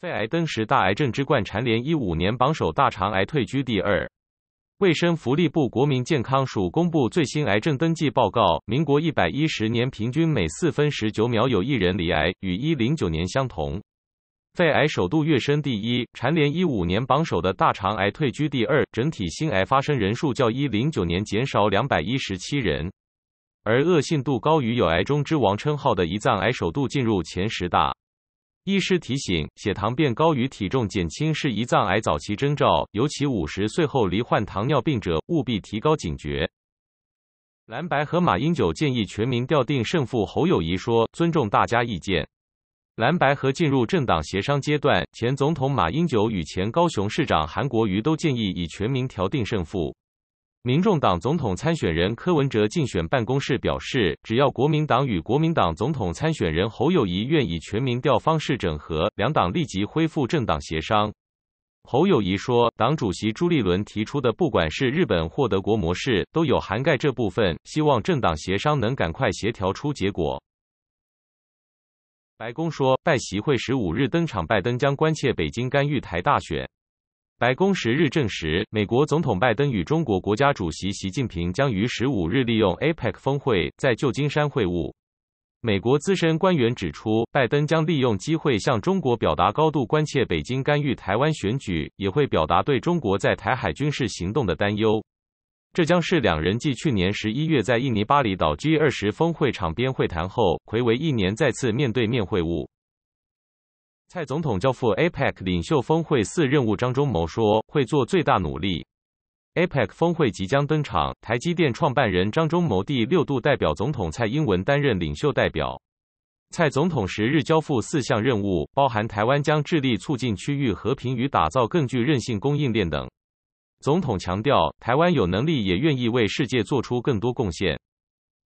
肺癌登十大癌症之冠蝉联一五年榜首，大肠癌退居第二。卫生福利部国民健康署公布最新癌症登记报告，民国一百一十年平均每四分十九秒有一人罹癌，与一零九年相同。肺癌首度跃升第一，蝉联一五年榜首的大肠癌退居第二，整体新癌发生人数较一零九年减少两百一十七人。而恶性度高于有癌中之王称号的胰脏癌首度进入前十大。医师提醒，血糖变高与体重减轻是胰脏癌早期征兆，尤其五十岁后罹患糖尿病者，务必提高警觉。蓝白和马英九建议全民调定胜负，侯友谊说尊重大家意见。蓝白和进入政党协商阶段，前总统马英九与前高雄市长韩国瑜都建议以全民调定胜负。民众党总统参选人柯文哲竞选办公室表示，只要国民党与国民党总统参选人侯友谊愿以全民调方式整合，两党立即恢复政党协商。侯友谊说，党主席朱立伦提出的不管是日本或德国模式，都有涵盖这部分，希望政党协商能赶快协调出结果。白宫说，拜习会十五日登场，拜登将关切北京干预台大选。白宫十日证实，美国总统拜登与中国国家主席习近平将于十五日利用 APEC 峰会在旧金山会晤。美国资深官员指出，拜登将利用机会向中国表达高度关切北京干预台湾选举，也会表达对中国在台海军事行动的担忧。这将是两人继去年十一月在印尼巴厘岛 G 二十峰会场边会谈后，魁违一年再次面对面会晤。蔡总统交付 APEC 领袖峰会四任务，张忠谋说会做最大努力。APEC 峰会即将登场，台积电创办人张忠谋第六度代表总统蔡英文担任领袖代表。蔡总统十日交付四项任务，包含台湾将致力促进区域和平与打造更具韧性供应链等。总统强调，台湾有能力也愿意为世界做出更多贡献。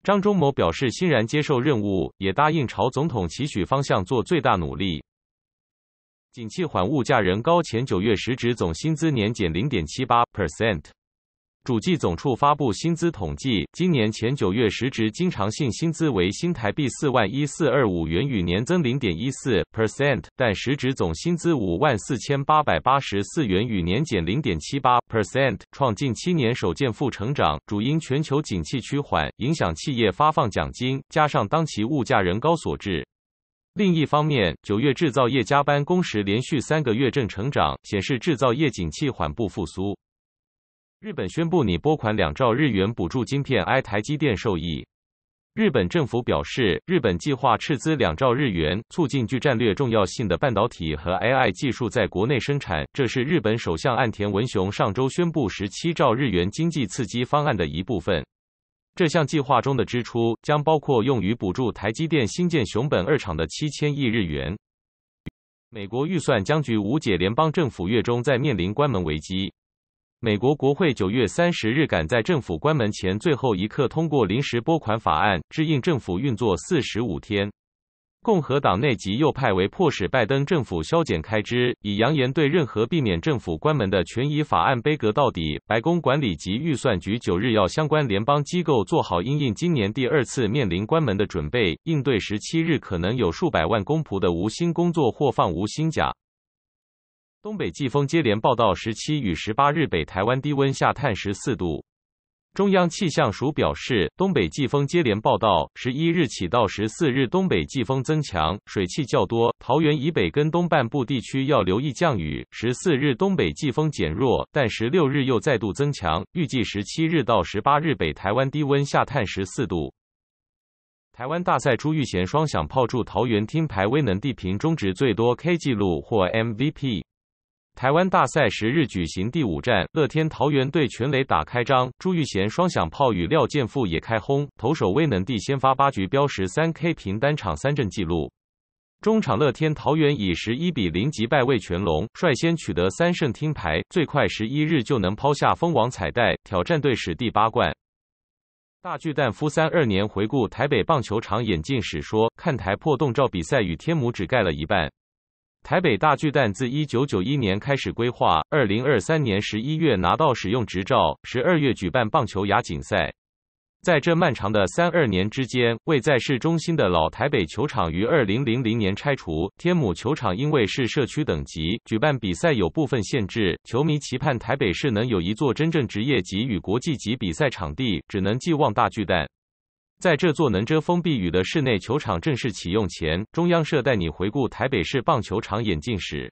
张忠谋表示欣然接受任务，也答应朝总统期许方向做最大努力。景气缓物价仍高，前九月实值总薪资年减零点七八 percent。主计总处发布薪资统计，今年前九月实值经常性薪资为新台币四万一四二五元，与年增零点一四 percent，但实值总薪资五万四千八百八十四元，与年减零点七八 percent，创近七年首见负成长，主因全球景气趋缓，影响企业发放奖金，加上当期物价仍高所致。另一方面，九月制造业加班工时连续三个月正成长，显示制造业景气缓步复苏。日本宣布拟拨款两兆日元补助晶片，I 台积电受益。日本政府表示，日本计划斥资两兆日元，促进具战略重要性的半导体和 AI 技术在国内生产。这是日本首相岸田文雄上周宣布十七兆日元经济刺激方案的一部分。这项计划中的支出将包括用于补助台积电新建熊本二厂的七千亿日元。美国预算僵局无解，联邦政府月中在面临关门危机。美国国会九月三十日赶在政府关门前最后一刻通过临时拨款法案，支应政府运作四十五天。共和党内及右派为迫使拜登政府削减开支，以扬言对任何避免政府关门的权益法案背阁到底。白宫管理及预算局九日要相关联邦机构做好因应今年第二次面临关门的准备，应对十七日可能有数百万公仆的无薪工作或放无薪假。东北季风接连报道，十七与十八日北台湾低温下探十四度。中央气象署表示，东北季风接连报道，十一日起到十四日，东北季风增强，水汽较多，桃园以北跟东半部地区要留意降雨。十四日东北季风减弱，但十六日又再度增强，预计十七日到十八日北台湾低温下探十四度。台湾大赛朱玉贤双响炮助桃园听牌威能地平中值最多 K 纪录或 MVP。台湾大赛十日举行第五战，乐天桃园队全垒打开张，朱玉贤双响炮与廖健富也开轰，投手威能帝先发八局标十三 K 平单场三振纪录。中场乐天桃园以十一比零击败魏全龙，率先取得三胜听牌，最快十一日就能抛下封王彩带，挑战队史第八冠。大巨蛋夫三二年回顾台北棒球场演进史，说看台破洞照比赛与天母只盖了一半。台北大巨蛋自一九九一年开始规划，二零二三年十一月拿到使用执照，十二月举办棒球亚锦赛。在这漫长的三二年之间，位在市中心的老台北球场于二零零零年拆除。天母球场因为是社区等级，举办比赛有部分限制。球迷期盼台北市能有一座真正职业级与国际级比赛场地，只能寄望大巨蛋。在这座能遮风避雨的室内球场正式启用前，中央社带你回顾台北市棒球场演进史。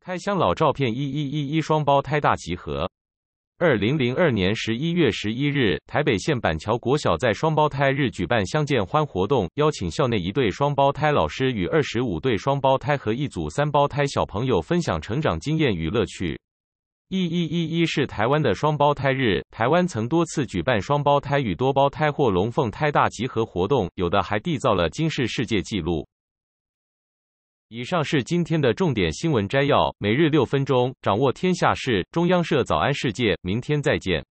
开箱老照片，一一一一双胞胎大集合。二零零二年十一月十一日，台北县板桥国小在双胞胎日举办相见欢活动，邀请校内一对双胞胎老师与二十五对双胞胎和一组三胞胎小朋友分享成长经验与乐趣。一一一一是台湾的双胞胎日，台湾曾多次举办双胞胎与多胞胎或龙凤胎大集合活动，有的还缔造了今世世界纪录。以上是今天的重点新闻摘要，每日六分钟，掌握天下事。中央社早安世界，明天再见。